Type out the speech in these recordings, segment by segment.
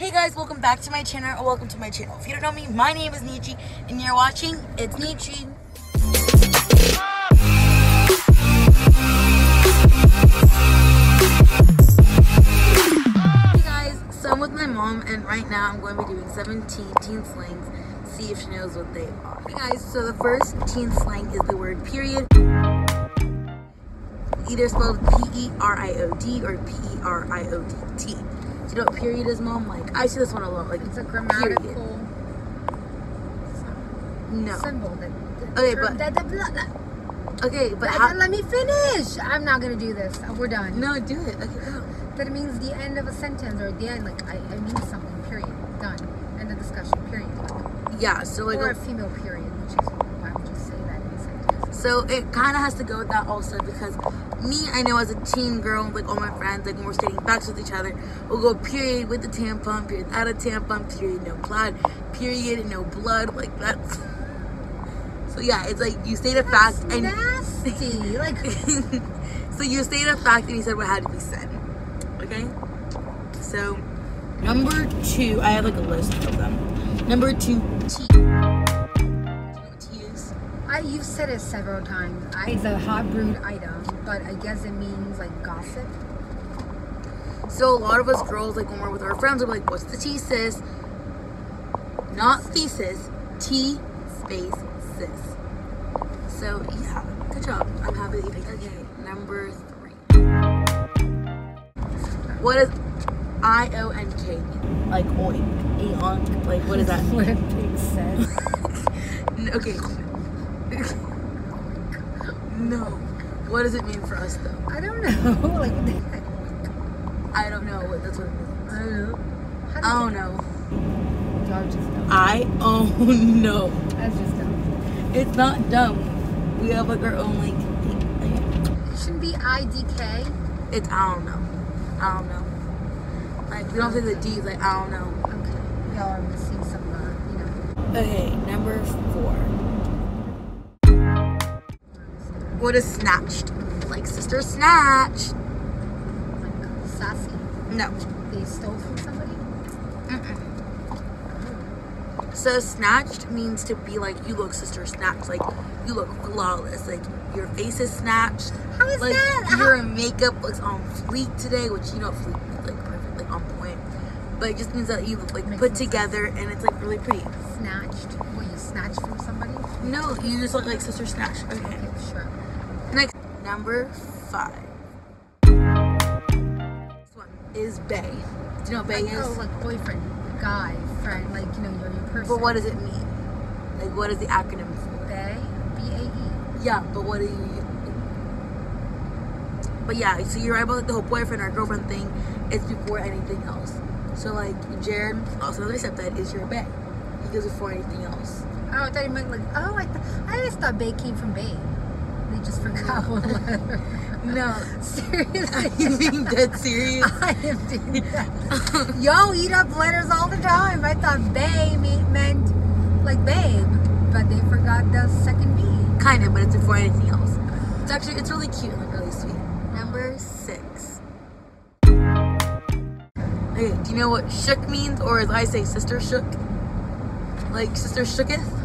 Hey guys, welcome back to my channel, or welcome to my channel. If you don't know me, my name is Nicci, and you're watching It's Nicci. Hey guys, so I'm with my mom, and right now I'm going to be doing 17 teen slangs, see if she knows what they are. Hey guys, so the first teen slang is the word period. Either spelled P-E-R-I-O-D or P-E-R-I-O-D-T. Do you know what period is, mom? Like, I see this one a lot. Like, It's a period. grammatical No. symbol. That, that, Okay, but- that, that, Okay, but how? let me finish. I'm not gonna do this. We're done. No, do it. Okay, go. That it means the end of a sentence or the end. Like I, I mean something. Period. Done. End of discussion. Period. Yeah, so like, or a female period, which is why I would you say that in a sentence? so it kind of has to go with that also because me, I know as a teen girl, like all my friends, like when we're skating backs with each other, we'll go period with the tampon, period out of tampon, period no blood, period no blood, like that's. So yeah, it's like you state a fact That's and nasty. like so you state a fact and you said what had to be said. Okay? So number two, I have like a list of them. Number two, tea. I, you've said it several times. I, it's a hot brewed item, but I guess it means like gossip. So a lot of us girls, like when we're with our friends, we're like, what's the T sis? Not thesis, T space sis. So yeah, good job. I'm happy that you picked that. Okay, number three. What is I O N K? Like oink, eonk, like what is that? What a pig says. Okay. No. What does it mean for us though? I don't know. like what the heck? I don't know what that's what it means. I don't know. I don't know. Y'all just dumb. I oh no. That's just dumb. It's not dumb. We have like our own like. It shouldn't be IDK. It's I don't know. I don't know. Like we don't say the D Like I don't know. Okay. Y'all are missing some, uh, you know. Okay, number four. What is snatched? Like sister snatched. Like sassy. No. They stole from somebody. Mm-mm. So snatched means to be like you look sister snatched. Like you look flawless. Like your face is snatched. How is like that? your makeup looks on fleek today, which you know fleek means like perfect, like on point. But it just means that you look like Makes put together and it's like really pretty. Snatched. What you snatched from somebody? No, you just look like sister snatched. Okay. Okay, sure. Next number five. This one is bae. Do you know what bae Like, is? oh, like boyfriend, guy, friend, like you know, you're your person. but what does it mean? Like what is the acronym for? bae? B A E. Yeah, but what do you? But yeah, so you're right about the whole boyfriend or girlfriend thing. It's before anything else. So like Jared, also another stepdad, is your bae. He goes before anything else. Oh, I thought you meant like, oh, I, th- I just thought bae came from Bay. They just forgot what letter. No, Seriously. you being dead serious? I am doing that. Yo, eat up letters all the time. I thought babe meant like babe, but they forgot the second B. Kind of, but it's before anything else. It's actually it's really cute and like really sweet. Number six. Okay, do you know what shook means, or as I say, sister shook? Like sister shooketh?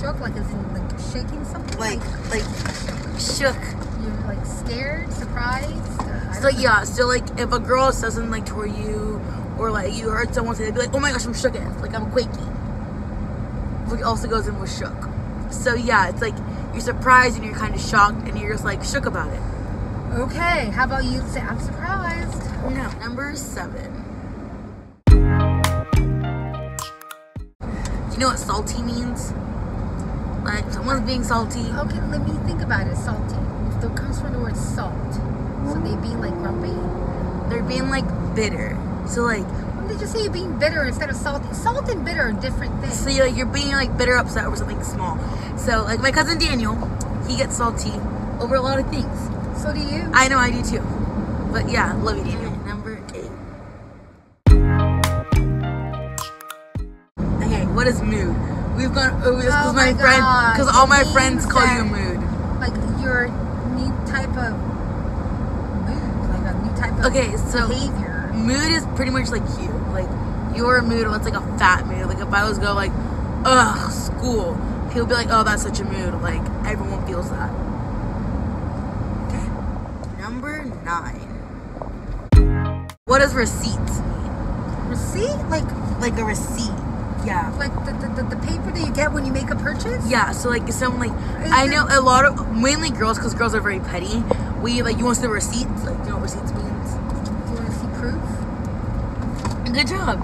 Shook, like as in like shaking something. Like like shook. you're like scared, surprised. Uh, So don't yeah, so like if a girl says something like toward you, or like you heard someone say, they'd be like, "Oh my gosh, I'm shooketh," like I'm quaking. Which also goes in with shook. So yeah, it's like you're surprised and you're kind of shocked and you're just like shook about it. Okay, how about you say I'm surprised? No. Number seven. You know what salty means? Like someone's being salty. Okay, let me think about it. Salty. It comes from the word salt. So they mm-hmm. being like grumpy. They're being like bitter. So like, Why did you say you're being bitter instead of salty? Salt and bitter are different things. so you're, like you're being like bitter upset over something small. So like my cousin Daniel, he gets salty over a lot of things. So do you. I know I do too. But yeah, love you, Daniel. Number eight. Okay, what is mood? We've gone over this because Oh my, my friend, because all my friends call you mood. like your new type of mood, like a new type of Okay, so behavior. mood is pretty much like you. Like your mood, or it's like a fat mood. Like if I was go like, ugh, school, he'll be like, oh, that's such a mood. Like everyone feels that. Okay. Number nine. What does receipts mean? Receipt? Like Like a receipt. Yeah. like the, the, the, the paper that you get when you make a purchase? Yeah, so like someone like Is I know a lot of mainly girls because girls are very petty. We like you want to see the receipts, like you know what receipts means. Do you want to see proof? Good job,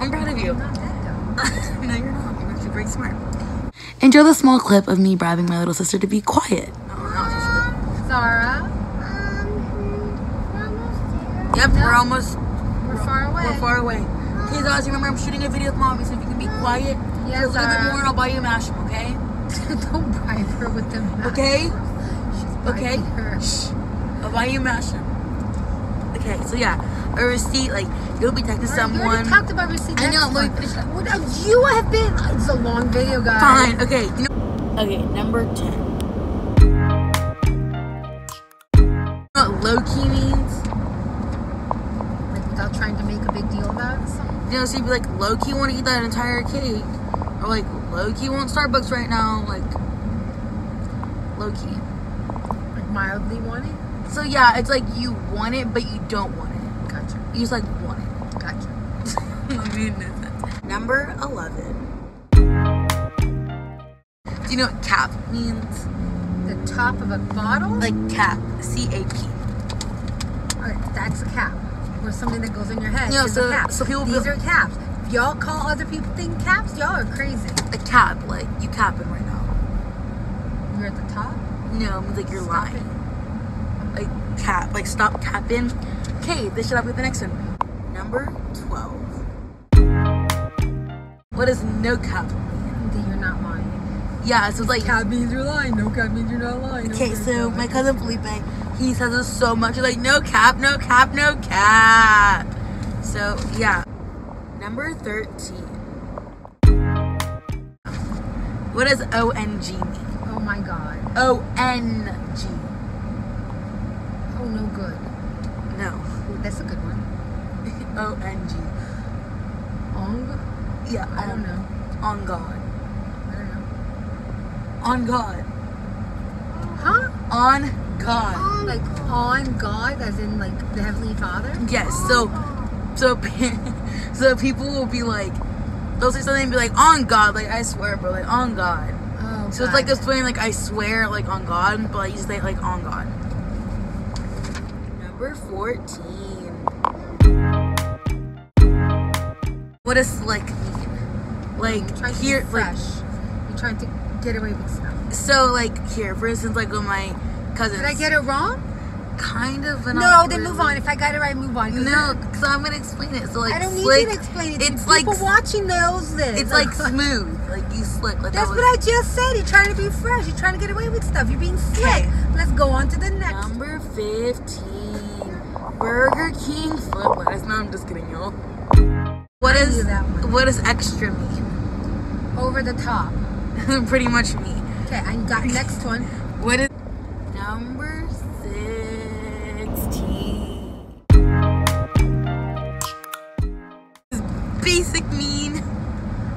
I'm proud of you. Not that dumb. no, you're not. You're actually very smart. Enjoy the small clip of me bribing my little sister to be quiet. Zara, Yep, No. we're almost we're far away. we're far away. Okay, guys, remember I'm shooting a video with mommy, so if you can be quiet, Yes, for a little bit more, and I'll buy you a mashup, okay? Don't bribe her with the math. Okay? She's Okay. her. Shh. I'll buy you a mushroom. Okay, so yeah, a receipt, like you'll be texting You someone. already talked about receipt. I know, Next let me finish. What, uh, you have been. It's a long video, guys. Fine. Okay. Okay. Number ten. What low key means? Like without trying to make a big deal about it. You know, so you'd be like, low key want to eat that entire cake, or like low key want Starbucks right now, like low key. Like mildly want it? So yeah, it's like you want it, but you don't want it. Gotcha. You just like want it. Gotcha. I mean. Number eleven. Do you know what cap means? The top of a bottle. Like cap, C A P. Okay, that's a cap. Or something that goes in your head. Yeah, so- so people These be- are caps. If y'all call other people thing caps, y'all are crazy. A cap, like you capping right now. You're at the top. No, like you're Stop lying. it. Like cap, like stop capping. Okay, this should have been the next one. Number twelve. What does no cap mean? That you're not lying. Yeah, so it's like Cap means you're lying. No cap means you're not lying. okay, so my cousin Felipe, he says this so much. He's like, no cap, no cap, no cap. So yeah. Number thirteen. What does O N G mean? Oh my god. O N G. Oh no good. No. Ooh, that's a good one. O N G. Ong? Yeah, I don't know. On God. I don't know. On God. On God. Like on God, as in like the Heavenly Father? Yes. So, oh. so, so people will be like, they'll say something and be like, on God, like I swear, bro, like on God. Oh, So it's like swearing, like I swear, like on God, but you say like on God. Number fourteen. What does slick mean? Like You're trying to here, be like fresh. You're trying to get away with stuff. So, like here, for instance, like with my cousins. Did I get it wrong? Kind of, but No, then move on. If I got it right, move on. No, because I'm gonna explain it. So like, I don't need slick, you to explain it. It's People like watching knows this. it's like smooth, like you slick. Like That's that what I just said. You're trying to be fresh. You're trying to get away with stuff. You're being slick. Okay. Let's go on to the next. Number fifteen, Burger King foot lettuce. No, I'm just kidding, y'all. What I is that one. what does extra mean? Over the top. Pretty much me. Okay, I got next one. What is number sixteen? Basic mean.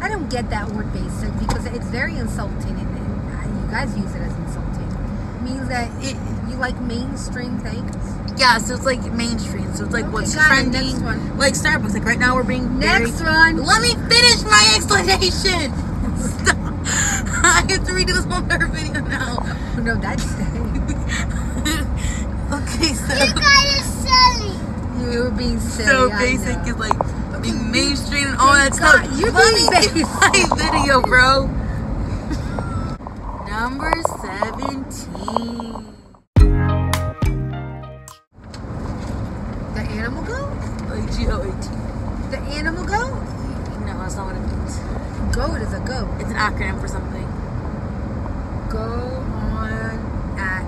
I don't get that word basic because it's very insulting and, and uh, you guys use it as insulting. It means that It, you like mainstream things. yeah, so it's like mainstream. So it's like Okay, what's trending. Next one. Like Starbucks. Like right now we're being very- Next one. Let me finish my explanation. I have to redo this whole entire video now. Oh, no, that's okay, so You guys are silly. You were being silly. so basic is like being mainstream and all that God, stuff. you're being basic. my video, bro. Number seventeen. The animal goat? Like G O A T. The animal goat? No, that's not what it means. Goat is a goat. It's an acronym for something. Go on at.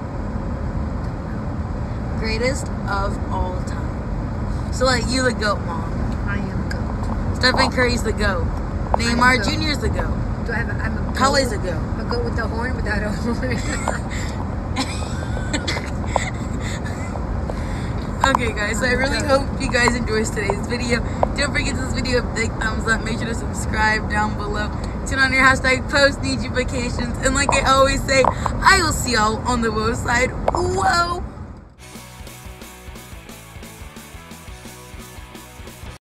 Greatest of all time. So like you the goat mom. I am a goat. Stephen Curry's the goat. Neymar. Jr.'s the goat. Do I have a, I'm a goat? Kale's a goat. A goat with a horn without a horn. Okay, guys, so I really hope you guys enjoyed today's video. Don't forget to this video a big thumbs up. Make sure to subscribe down below. Turn on your hashtag post notifications. And like I always say, I will see y'all on the whoa side. Whoa!